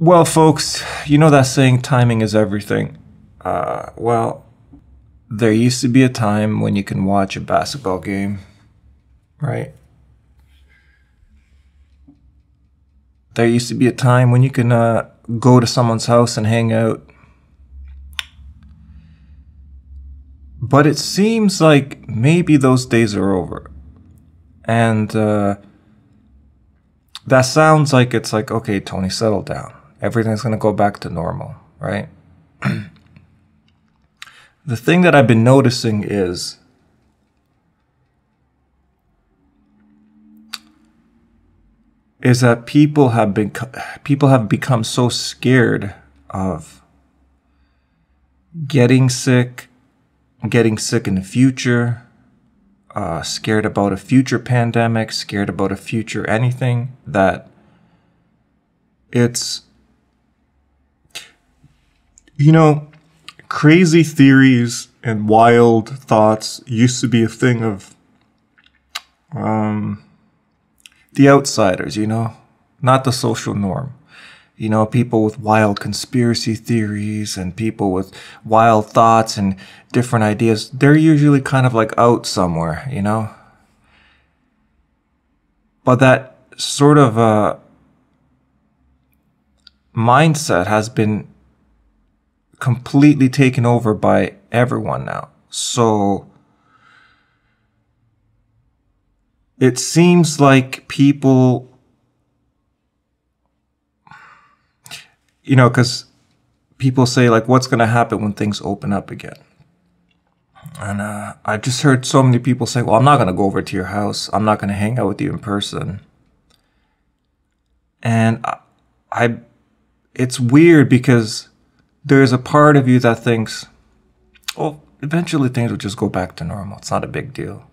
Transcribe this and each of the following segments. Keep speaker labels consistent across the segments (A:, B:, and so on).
A: Well, folks, you know that saying, timing is everything. Uh, well, there used to be a time when you can watch a basketball game, right? There used to be a time when you can uh, go to someone's house and hang out. But it seems like maybe those days are over. And uh, that sounds like it's like, okay, Tony, settle down. Everything's going to go back to normal, right? the thing that I've been noticing is is that people have been people have become so scared of getting sick, getting sick in the future, uh, scared about a future pandemic, scared about a future anything that it's you know crazy theories and wild thoughts used to be a thing of um, the outsiders, you know, not the social norm. You know, people with wild conspiracy theories and people with wild thoughts and different ideas, they're usually kind of like out somewhere, you know? But that sort of uh, mindset has been completely taken over by everyone now. So it seems like people, you know, because people say, like, what's going to happen when things open up again? And uh, I've just heard so many people say, well, I'm not going to go over to your house. I'm not going to hang out with you in person. And I, I it's weird because there's a part of you that thinks, well, eventually things will just go back to normal. It's not a big deal.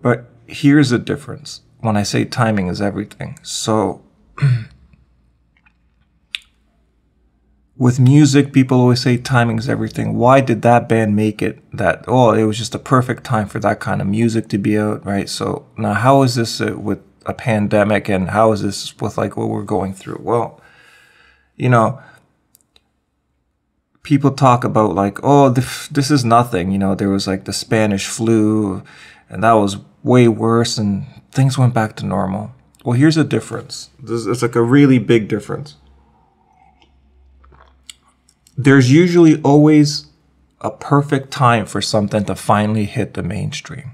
A: But here's the difference when I say timing is everything. So, with music, people always say timing is everything. Why did that band make it that, oh, it was just a perfect time for that kind of music to be out, right? So, now how is this uh, with a pandemic and how is this with like what we're going through? Well, you know, people talk about like, oh, this is nothing. You know, there was like the Spanish flu, and that was way worse, and things went back to normal. Well, here's a difference. This, It's like a really big difference. There's usually always a perfect time for something to finally hit the mainstream.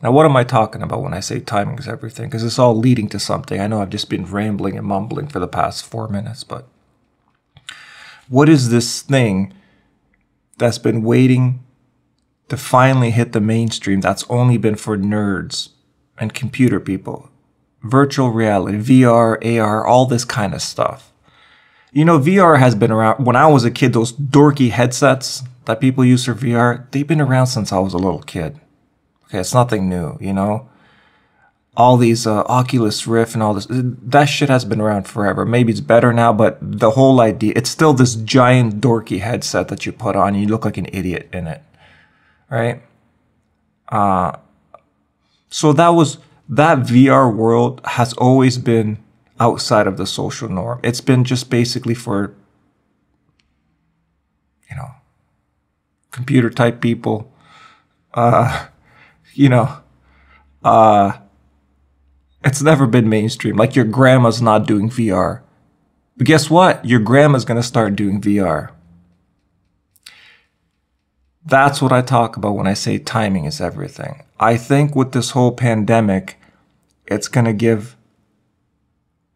A: Now, what am I talking about when I say timing is everything? Because it's all leading to something. I know I've just been rambling and mumbling for the past four minutes, but what is this thing that's been waiting to finally hit the mainstream that's only been for nerds and computer people? Virtual reality, VR, AR, all this kind of stuff. You know, VR has been around. When I was a kid, those dorky headsets that people use for VR, they've been around since I was a little kid. Okay, it's nothing new, you know? All these uh, Oculus Rift and all this. That shit has been around forever. Maybe it's better now, but the whole idea, it's still this giant dorky headset that you put on. And you look like an idiot in it, right? Uh, so that was that VR world has always been outside of the social norm. It's been just basically for you know computer type people. Uh, you know, uh, it's never been mainstream. Like your grandma's not doing VR. But guess what? Your grandma's going to start doing VR. That's what I talk about when I say timing is everything. I think with this whole pandemic, it's going to give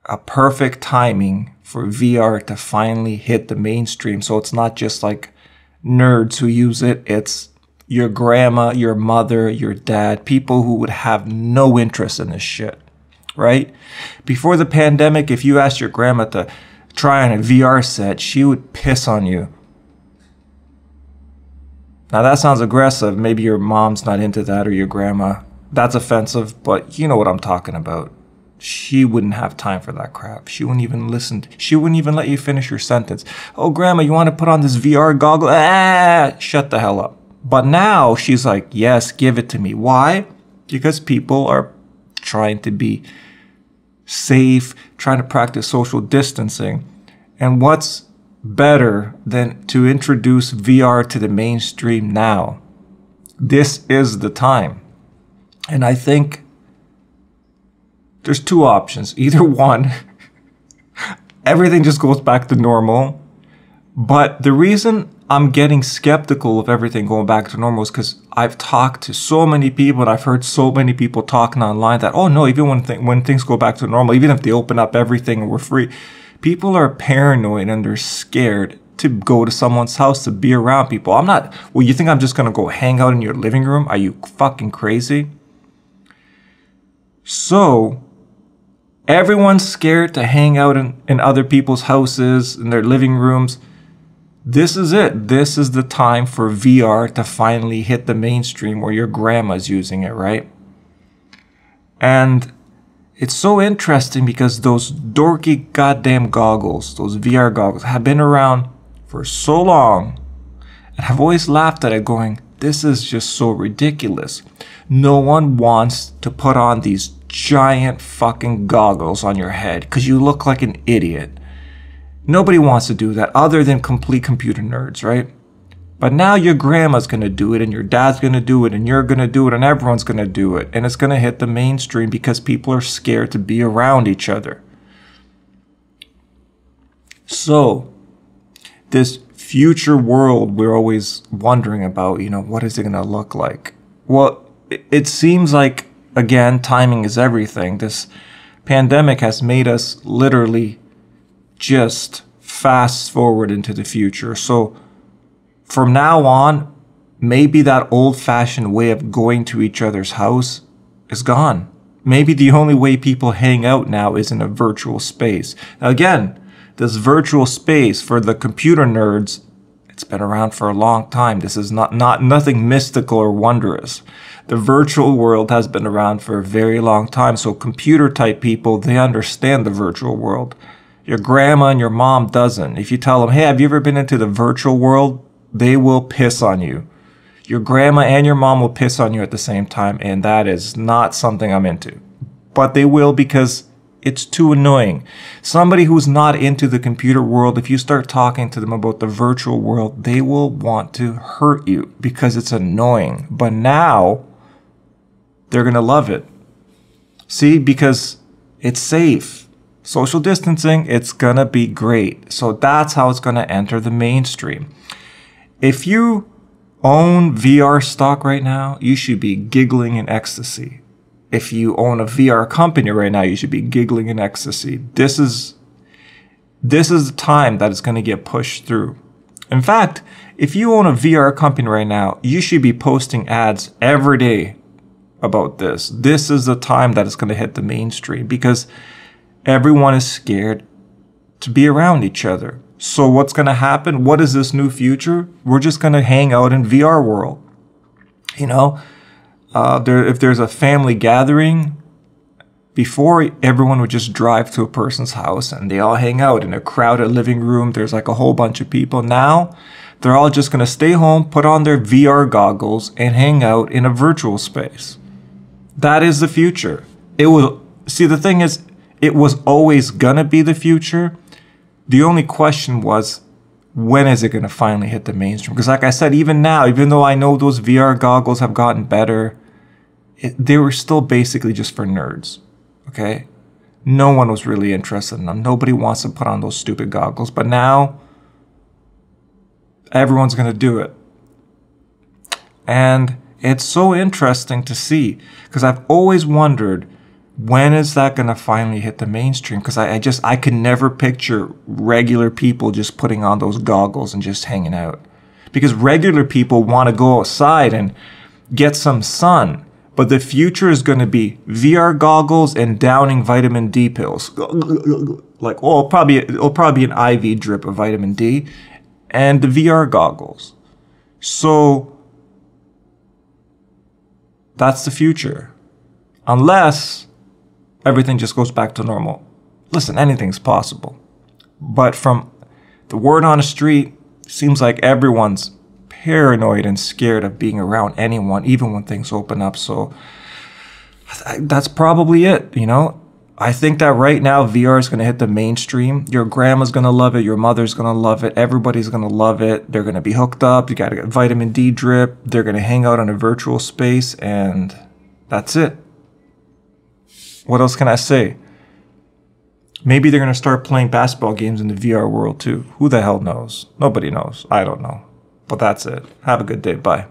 A: a perfect timing for VR to finally hit the mainstream. So it's not just like nerds who use it, it's your grandma, your mother, your dad, people who would have no interest in this shit right? Before the pandemic, if you asked your grandma to try on a VR set, she would piss on you. Now that sounds aggressive. Maybe your mom's not into that or your grandma. That's offensive, but you know what I'm talking about. She wouldn't have time for that crap. She wouldn't even listen. She wouldn't even let you finish your sentence. Oh, grandma, you want to put on this VR goggle? Ah, shut the hell up. But now she's like, yes, give it to me. Why? Because people are trying to be safe, trying to practice social distancing. And what's better than to introduce VR to the mainstream now? This is the time. And I think there's two options. Either one, everything just goes back to normal. But the reason I'm getting skeptical of everything going back to normal because I've talked to so many people and I've heard so many people talking online that, oh no, even when, th- when things go back to normal, even if they open up everything and we're free, people are paranoid and they're scared to go to someone's house to be around people. I'm not, well, you think I'm just going to go hang out in your living room? Are you fucking crazy? So, everyone's scared to hang out in, in other people's houses, in their living rooms. This is it. This is the time for VR to finally hit the mainstream where your grandma's using it, right? And it's so interesting because those dorky goddamn goggles, those VR goggles, have been around for so long. And I've always laughed at it going, this is just so ridiculous. No one wants to put on these giant fucking goggles on your head because you look like an idiot. Nobody wants to do that other than complete computer nerds, right? But now your grandma's gonna do it, and your dad's gonna do it, and you're gonna do it, and everyone's gonna do it. And it's gonna hit the mainstream because people are scared to be around each other. So, this future world we're always wondering about, you know, what is it gonna look like? Well, it seems like, again, timing is everything. This pandemic has made us literally just fast forward into the future. So, from now on, maybe that old fashioned way of going to each other's house is gone. Maybe the only way people hang out now is in a virtual space. Now, again, this virtual space for the computer nerds, it's been around for a long time. This is not, not nothing mystical or wondrous. The virtual world has been around for a very long time. So computer type people, they understand the virtual world. Your grandma and your mom doesn't. If you tell them, hey, have you ever been into the virtual world? they will piss on you. Your grandma and your mom will piss on you at the same time, and that is not something I'm into. But they will because it's too annoying. Somebody who's not into the computer world, if you start talking to them about the virtual world, they will want to hurt you because it's annoying. But now, they're going to love it. See, because it's safe. Social distancing, it's to be great. So that's how it's to enter the mainstream. If you own VR stock right now, you should be giggling in ecstasy. If you own a VR company right now, you should be giggling in ecstasy. This is this is the time that it's going to get pushed through. In fact, if you own a VR company right now, you should be posting ads every day about this. This is the time that it's going to hit the mainstream because everyone is scared to be around each other. So what's going to happen? What is this new future? We're just going to hang out in VR world. You know, uh, there, if there's a family gathering, before everyone would just drive to a person's house and they all hang out in a crowded living room. There's like a whole bunch of people. Now they're all just going to stay home, put on their VR goggles and hang out in a virtual space. That is the future. It will see the thing is it was always going to be the future the only question was, when is it going to finally hit the mainstream? Because, like I said, even now, even though I know those VR goggles have gotten better, it, they were still basically just for nerds. Okay? No one was really interested in them. Nobody wants to put on those stupid goggles. But now, everyone's going to do it. And it's so interesting to see because I've always wondered when is that going to finally hit the mainstream? Because I, I, just I could never picture regular people just putting on those goggles and just hanging out. Because regular people want to go outside and get some sun, but the future is going to be VR goggles and downing vitamin D pills. Like, oh, probably it'll probably be an IV drip of vitamin D, and the VR goggles. So that's the future, unless everything just goes back to normal. Listen, anything's possible. But from the word on the street, seems like everyone's paranoid and scared of being around anyone, even when things open up. So that's probably it, you know? I think that right now VR is going to hit the mainstream. Your grandma's going to love it. Your mother's going to love it. Everybody's going to love it. They're going to be hooked up. You got to get vitamin D drip. They're going to hang out in a virtual space, and that's it. What else can I say? Maybe they're going to start playing basketball games in the VR world too. Who the hell knows? Nobody knows. I don't know. But that's it. Have a good day. Bye.